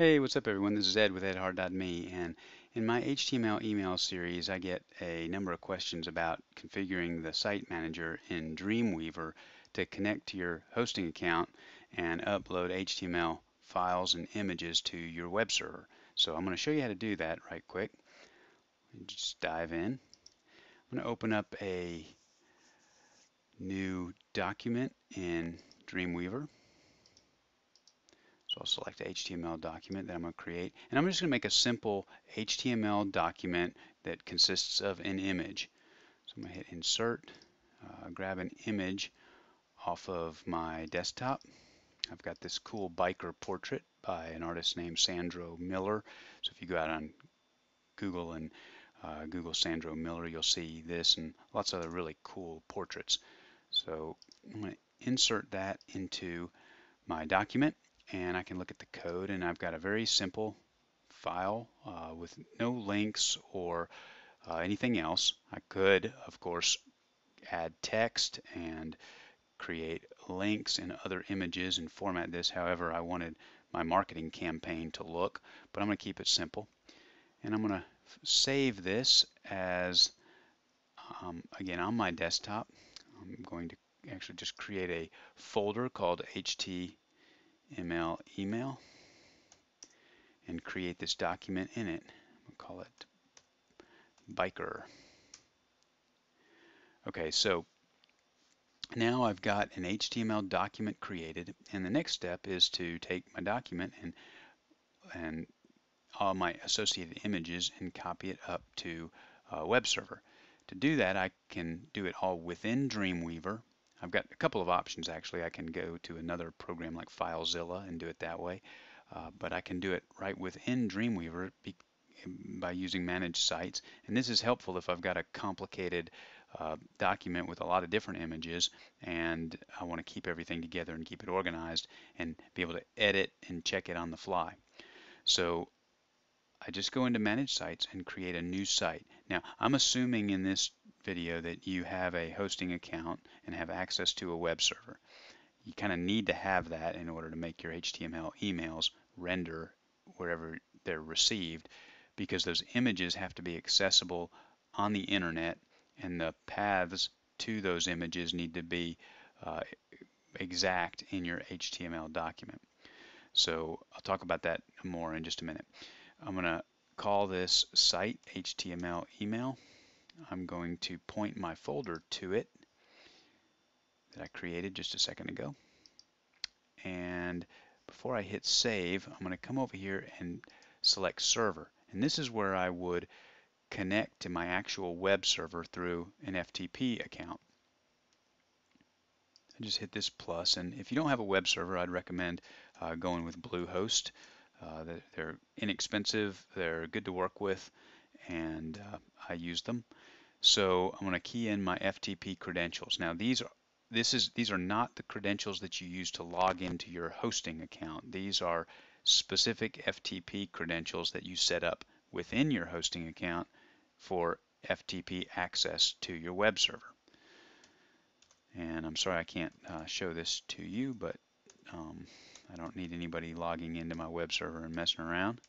Hey, what's up everyone? This is Ed with edhart.me and in my HTML email series I get a number of questions about configuring the site manager in Dreamweaver to connect to your hosting account and upload HTML files and images to your web server. So I'm going to show you how to do that right quick. Just dive in. I'm going to open up a new document in Dreamweaver. So I'll select the HTML document that I'm going to create. And I'm just going to make a simple HTML document that consists of an image. So I'm going to hit Insert, uh, grab an image off of my desktop. I've got this cool biker portrait by an artist named Sandro Miller. So if you go out on Google and uh, Google Sandro Miller, you'll see this and lots of other really cool portraits. So I'm going to insert that into my document and I can look at the code and I've got a very simple file uh, with no links or uh, anything else. I could, of course, add text and create links and other images and format this however I wanted my marketing campaign to look, but I'm going to keep it simple. And I'm going to save this as, um, again, on my desktop. I'm going to actually just create a folder called HT ML email and create this document in it. We'll call it biker. Okay, so now I've got an HTML document created and the next step is to take my document and and all my associated images and copy it up to a web server. To do that I can do it all within Dreamweaver I've got a couple of options actually. I can go to another program like FileZilla and do it that way, uh, but I can do it right within Dreamweaver by using Manage sites. And this is helpful if I've got a complicated uh, document with a lot of different images and I want to keep everything together and keep it organized and be able to edit and check it on the fly. So I just go into manage sites and create a new site. Now I'm assuming in this video that you have a hosting account and have access to a web server. You kind of need to have that in order to make your HTML emails render wherever they're received because those images have to be accessible on the internet and the paths to those images need to be uh, exact in your HTML document. So I'll talk about that more in just a minute. I'm going to call this site HTML email I'm going to point my folder to it that I created just a second ago. And before I hit save, I'm going to come over here and select server. And this is where I would connect to my actual web server through an FTP account. I just hit this plus, and if you don't have a web server, I'd recommend uh, going with Bluehost. Uh, they're inexpensive, they're good to work with, and uh, I use them. So I'm going to key in my FTP credentials. Now these are this is these are not the credentials that you use to log into your hosting account. These are specific FTP credentials that you set up within your hosting account for FTP access to your web server. And I'm sorry I can't uh, show this to you, but um, I don't need anybody logging into my web server and messing around.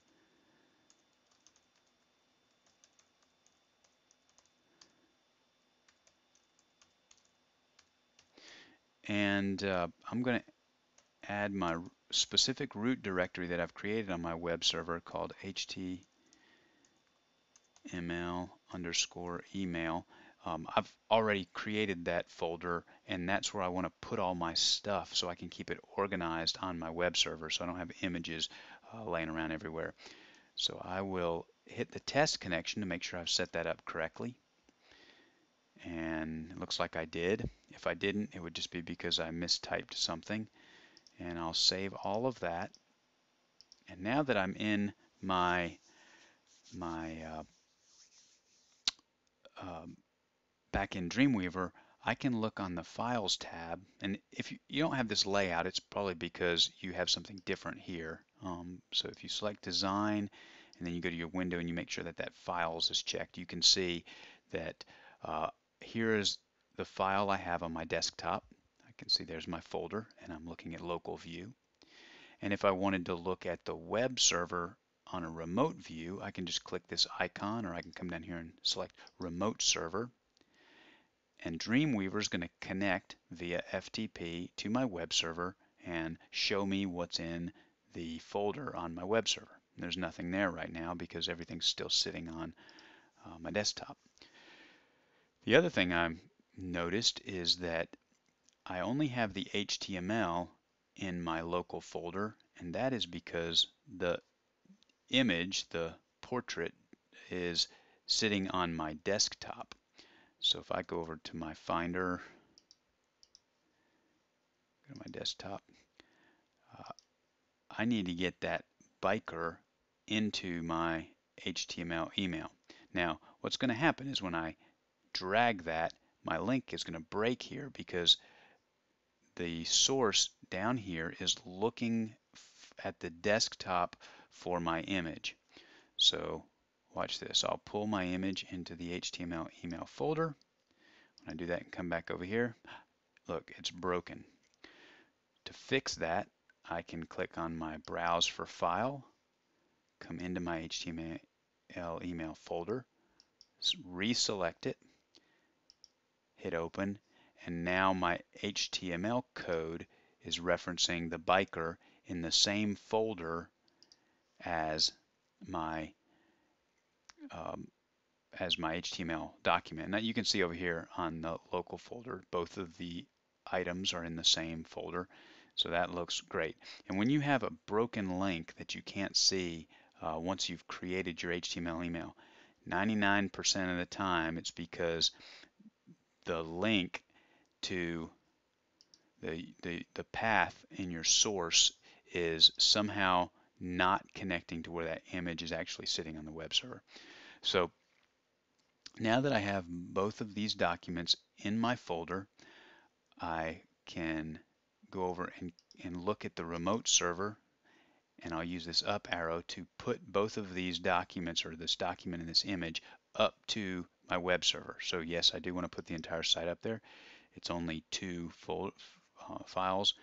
And uh, I'm going to add my specific root directory that I've created on my web server called html underscore email. Um, I've already created that folder and that's where I want to put all my stuff so I can keep it organized on my web server so I don't have images uh, laying around everywhere. So I will hit the test connection to make sure I've set that up correctly and it looks like I did. If I didn't, it would just be because I mistyped something. And I'll save all of that. And now that I'm in my my uh, uh, back in Dreamweaver, I can look on the Files tab. And if you, you don't have this layout, it's probably because you have something different here. Um, so if you select Design, and then you go to your window and you make sure that that Files is checked, you can see that uh, here is the file I have on my desktop. I can see there's my folder and I'm looking at local view. And if I wanted to look at the web server on a remote view, I can just click this icon or I can come down here and select remote server. And Dreamweaver is going to connect via FTP to my web server and show me what's in the folder on my web server. There's nothing there right now because everything's still sitting on uh, my desktop. The other thing I've noticed is that I only have the HTML in my local folder and that is because the image, the portrait, is sitting on my desktop. So if I go over to my Finder, go to my desktop, uh, I need to get that biker into my HTML email. Now, what's going to happen is when I drag that, my link is going to break here because the source down here is looking at the desktop for my image. So watch this. I'll pull my image into the HTML email folder. When I do that and come back over here, look, it's broken. To fix that, I can click on my Browse for File, come into my HTML email folder, reselect it, hit Open, and now my HTML code is referencing the biker in the same folder as my um, as my HTML document. Now you can see over here on the local folder, both of the items are in the same folder. So that looks great. And when you have a broken link that you can't see uh, once you've created your HTML email, 99% of the time it's because the link to the, the, the path in your source is somehow not connecting to where that image is actually sitting on the web server. So now that I have both of these documents in my folder, I can go over and, and look at the remote server and I'll use this up arrow to put both of these documents or this document and this image up to my web server. So yes, I do want to put the entire site up there. It's only two full uh, files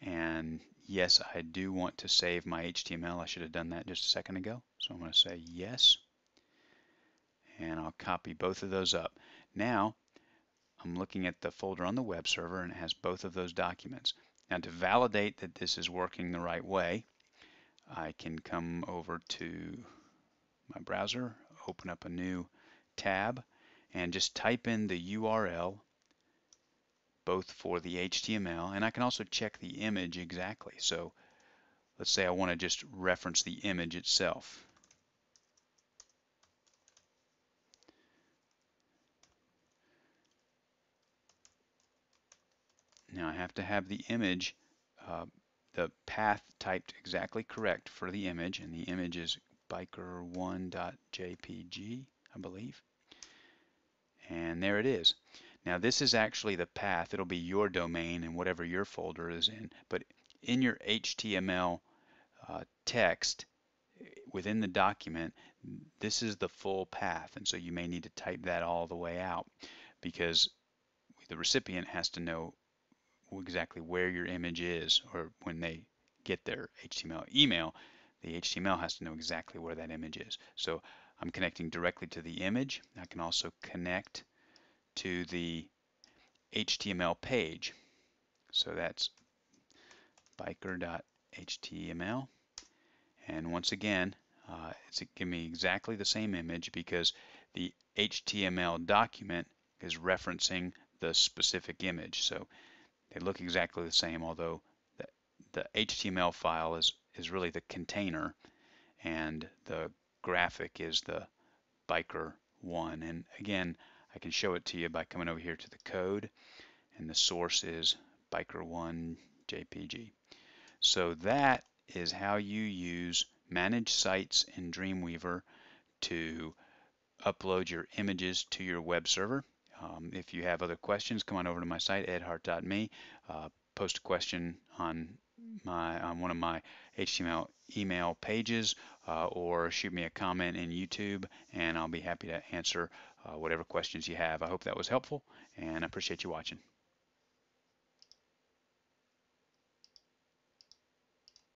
and yes, I do want to save my HTML. I should have done that just a second ago. So I'm going to say yes. And I'll copy both of those up. Now, I'm looking at the folder on the web server and it has both of those documents. Now to validate that this is working the right way, I can come over to my browser, open up a new tab, and just type in the URL both for the HTML and I can also check the image exactly. So let's say I want to just reference the image itself. Now I have to have the image, uh, the path typed exactly correct for the image, and the image is biker1.jpg, I believe. And there it is. Now this is actually the path. It'll be your domain and whatever your folder is in. But in your HTML uh, text within the document, this is the full path. And so you may need to type that all the way out because the recipient has to know exactly where your image is or when they get their HTML email, the HTML has to know exactly where that image is. So I'm connecting directly to the image. I can also connect to the HTML page. So that's biker.html. And once again, uh, it's giving me exactly the same image because the HTML document is referencing the specific image. So they look exactly the same, although the, the HTML file is, is really the container and the graphic is the biker one. And again, I can show it to you by coming over here to the code and the source is biker1 JPG. So that is how you use Manage sites in Dreamweaver to upload your images to your web server. Um, if you have other questions, come on over to my site, edhart.me, uh, post a question on my on one of my HTML email pages uh, or shoot me a comment in YouTube and I'll be happy to answer uh, whatever questions you have. I hope that was helpful and I appreciate you watching.